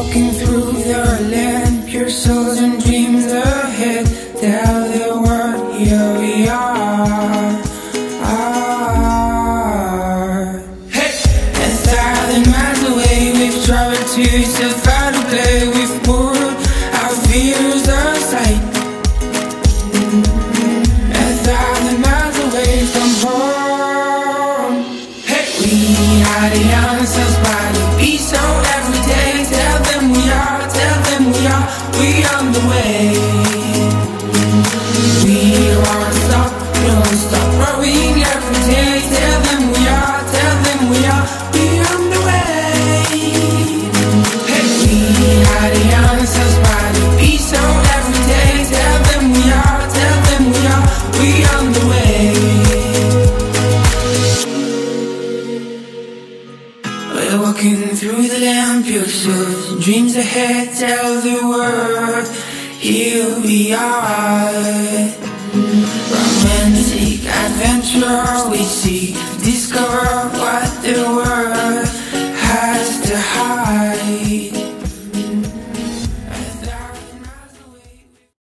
walking through the land, pure souls and dreams ahead. Tell the world, here we are. are. Hey! A thousand miles away, we've traveled to survive to play. We've put our fears aside. Mm-hmm. A thousand miles away from home. Hey! We are the answers the beat, so on the way. We won't stop, don't stop growing every day. Tell them we are, tell them we are, on the way. We are the answers the beat, so every day. Tell them we are, tell them we are, we on the way. Walking through the lamppost, dreams ahead tell the world he'll be alright. Romantic adventure we seek, discover what the world has to hide.